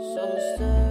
so sad.